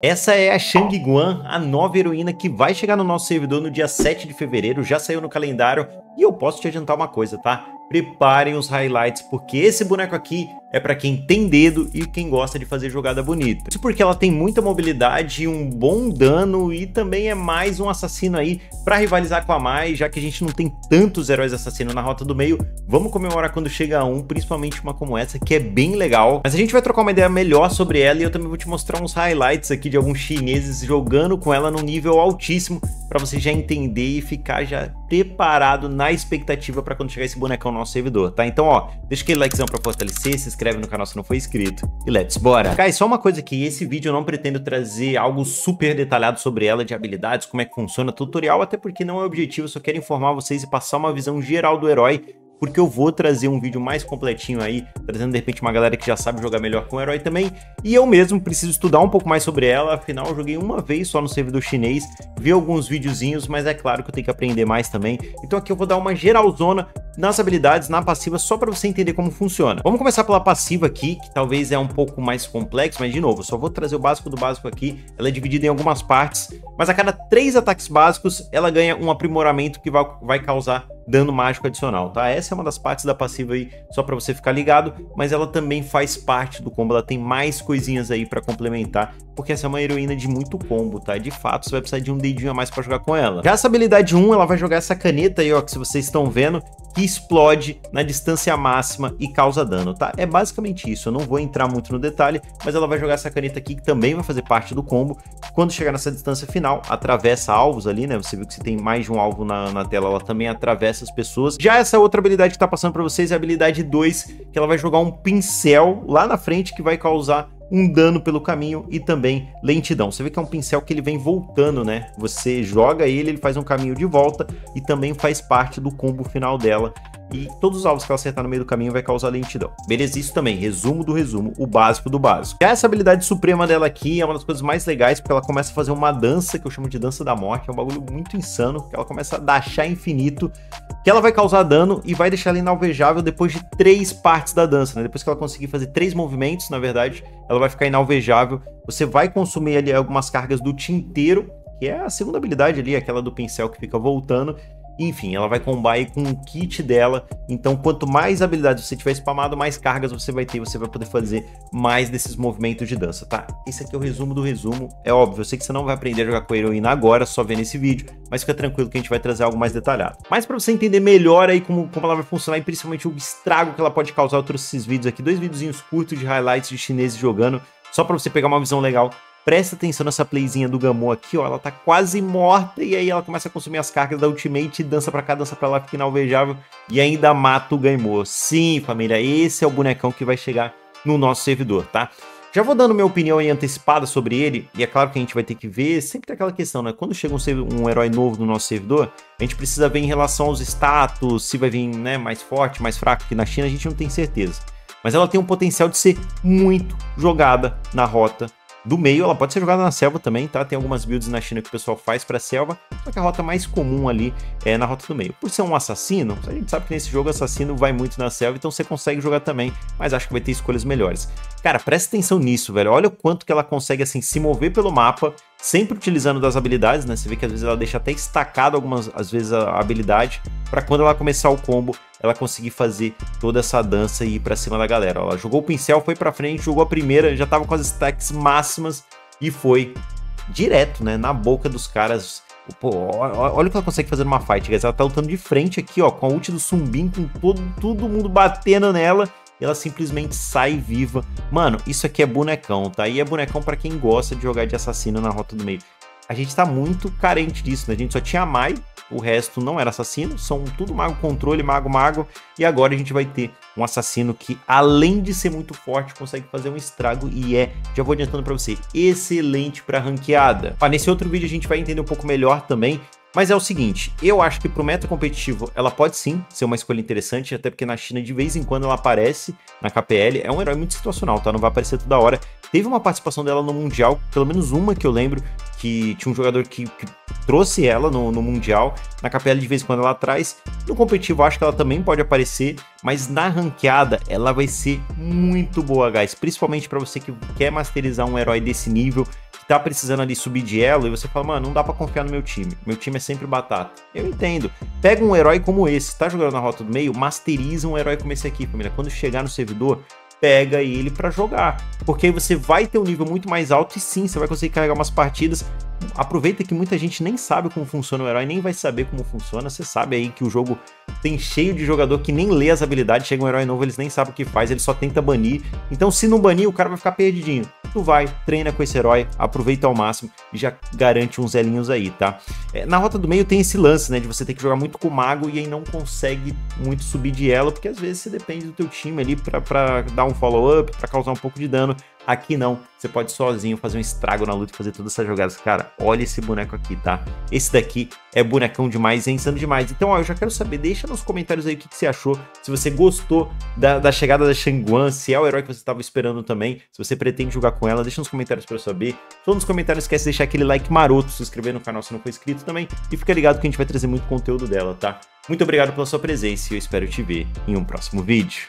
Essa é a Shang Guan, a nova heroína que vai chegar no nosso servidor no dia 7 de fevereiro, já saiu no calendário e eu posso te adiantar uma coisa, tá? Preparem os highlights, porque esse boneco aqui é para quem tem dedo e quem gosta de fazer jogada bonita. Isso porque ela tem muita mobilidade, um bom dano e também é mais um assassino aí para rivalizar com a Mai, já que a gente não tem tantos heróis assassinos na rota do meio. Vamos comemorar quando chega um, principalmente uma como essa, que é bem legal. Mas a gente vai trocar uma ideia melhor sobre ela e eu também vou te mostrar uns highlights aqui de alguns chineses jogando com ela num nível altíssimo para você já entender e ficar já preparado na expectativa para quando chegar esse bonecão no nosso servidor, tá? Então, ó, deixa aquele likezão para fortalecer, se inscreve no canal se não for inscrito e let's bora! Guys, só uma coisa aqui, esse vídeo eu não pretendo trazer algo super detalhado sobre ela, de habilidades, como é que funciona, tutorial, até porque não é objetivo, eu só quero informar vocês e passar uma visão geral do herói porque eu vou trazer um vídeo mais completinho aí, trazendo de repente uma galera que já sabe jogar melhor com o herói também, e eu mesmo preciso estudar um pouco mais sobre ela, afinal eu joguei uma vez só no servidor chinês, vi alguns videozinhos, mas é claro que eu tenho que aprender mais também, então aqui eu vou dar uma geralzona nas habilidades, na passiva, só para você entender como funciona. Vamos começar pela passiva aqui, que talvez é um pouco mais complexo, mas de novo, só vou trazer o básico do básico aqui, ela é dividida em algumas partes, mas a cada três ataques básicos, ela ganha um aprimoramento que vai, vai causar dano mágico adicional, tá? Essa é uma das partes da passiva aí, só para você ficar ligado, mas ela também faz parte do combo, ela tem mais coisinhas aí para complementar, porque essa é uma heroína de muito combo, tá? De fato, você vai precisar de um dedinho a mais para jogar com ela. Já essa habilidade 1, ela vai jogar essa caneta aí, ó, que se vocês estão vendo, que explode na distância máxima e causa dano, tá? É basicamente isso, eu não vou entrar muito no detalhe, mas ela vai jogar essa caneta aqui, que também vai fazer parte do combo. Quando chegar nessa distância final, atravessa alvos ali, né? Você viu que se tem mais de um alvo na, na tela, ela também atravessa as pessoas. Já essa outra habilidade que tá passando para vocês é a habilidade 2, que ela vai jogar um pincel lá na frente que vai causar um dano pelo caminho e também lentidão. Você vê que é um pincel que ele vem voltando, né? Você joga ele, ele faz um caminho de volta e também faz parte do combo final dela e todos os alvos que ela acertar no meio do caminho vai causar lentidão. Beleza, isso também, resumo do resumo, o básico do básico. Essa habilidade suprema dela aqui é uma das coisas mais legais, porque ela começa a fazer uma dança, que eu chamo de dança da morte, é um bagulho muito insano, que ela começa a dashar infinito, que ela vai causar dano e vai deixar ela inalvejável depois de três partes da dança, né? Depois que ela conseguir fazer três movimentos, na verdade, ela vai ficar inalvejável. Você vai consumir ali algumas cargas do tinteiro, que é a segunda habilidade ali, aquela do pincel que fica voltando, enfim, ela vai combar aí com o kit dela. Então, quanto mais habilidades você tiver spamado, mais cargas você vai ter. Você vai poder fazer mais desses movimentos de dança, tá? Esse aqui é o resumo do resumo. É óbvio, eu sei que você não vai aprender a jogar com a heroína agora, só vendo esse vídeo. Mas fica tranquilo que a gente vai trazer algo mais detalhado. Mas para você entender melhor aí como, como ela vai funcionar e principalmente o estrago que ela pode causar, eu trouxe esses vídeos aqui. Dois videozinhos curtos de highlights de chineses jogando. Só para você pegar uma visão legal Presta atenção nessa playzinha do Gamon aqui, ó. Ela tá quase morta e aí ela começa a consumir as cargas da Ultimate, dança pra cá, dança pra lá, fica inalvejável e ainda mata o Gaimô. Sim, família, esse é o bonecão que vai chegar no nosso servidor, tá? Já vou dando minha opinião aí antecipada sobre ele, e é claro que a gente vai ter que ver, sempre tem aquela questão, né? Quando chega um, um herói novo no nosso servidor, a gente precisa ver em relação aos status, se vai vir né, mais forte, mais fraco, que na China a gente não tem certeza. Mas ela tem um potencial de ser muito jogada na rota do meio, ela pode ser jogada na selva também, tá? Tem algumas builds na China que o pessoal faz para selva, só que a rota mais comum ali é na rota do meio. Por ser um assassino, a gente sabe que nesse jogo assassino vai muito na selva, então você consegue jogar também, mas acho que vai ter escolhas melhores. Cara, presta atenção nisso, velho. Olha o quanto que ela consegue, assim, se mover pelo mapa, sempre utilizando das habilidades, né? Você vê que às vezes ela deixa até estacado algumas, às vezes, a habilidade, para quando ela começar o combo, ela conseguir fazer toda essa dança e ir pra cima da galera. Ela jogou o pincel, foi pra frente, jogou a primeira, já tava com as stacks máximas e foi direto, né? Na boca dos caras. Pô, olha o que ela consegue fazer numa fight, guys. Ela tá lutando de frente aqui, ó, com a ult do Sumbin, com todo, todo mundo batendo nela e ela simplesmente sai viva. Mano, isso aqui é bonecão, tá? E é bonecão para quem gosta de jogar de assassino na rota do meio. A gente tá muito carente disso, né? A gente só tinha a Mai, o resto não era assassino, são tudo mago controle, mago mago, e agora a gente vai ter um assassino que, além de ser muito forte, consegue fazer um estrago e é, já vou adiantando para você, excelente para ranqueada. Ah, nesse outro vídeo a gente vai entender um pouco melhor também mas é o seguinte, eu acho que pro meta competitivo ela pode sim ser uma escolha interessante, até porque na China de vez em quando ela aparece na KPL, é um herói muito situacional, tá? Não vai aparecer toda hora. Teve uma participação dela no Mundial, pelo menos uma que eu lembro, que tinha um jogador que, que trouxe ela no, no, Mundial. Na KPL de vez em quando ela traz. No competitivo acho que ela também pode aparecer, mas na ranqueada ela vai ser muito boa, guys. Principalmente para você que quer masterizar um herói desse nível, tá precisando ali subir de elo e você fala, mano, não dá para confiar no meu time. Meu time é sempre batata. Eu entendo. Pega um herói como esse, tá jogando na rota do meio, masteriza um herói como esse aqui, família. Quando chegar no servidor, pega ele para jogar, porque aí você vai ter um nível muito mais alto e sim, você vai conseguir carregar umas partidas. Aproveita que muita gente nem sabe como funciona o herói, nem vai saber como funciona. Você sabe aí que o jogo tem cheio de jogador que nem lê as habilidades, chega um herói novo, eles nem sabem o que faz, ele só tenta banir. Então, se não banir, o cara vai ficar perdidinho. Tu vai, treina com esse herói, aproveita ao máximo e já garante uns elinhos aí, tá? É, na rota do meio tem esse lance, né, de você ter que jogar muito com o mago e aí não consegue muito subir de elo, porque às vezes você depende do teu time ali para dar um follow-up, para causar um pouco de dano. Aqui não, você pode sozinho fazer um estrago na luta e fazer todas essas jogadas. Cara, olha esse boneco aqui, tá? Esse daqui é bonecão demais, é insano demais. Então, ó, eu já quero saber, deixa nos comentários aí o que, que você achou, se você gostou da, da chegada da Shangguan, se é o herói que você estava esperando também, se você pretende jogar com ela, deixa nos comentários para eu saber. Então, nos comentários, esquece de deixar aquele like maroto, se inscrever no canal se não for inscrito também, e fica ligado que a gente vai trazer muito conteúdo dela, tá? Muito obrigado pela sua presença e eu espero te ver em um próximo vídeo.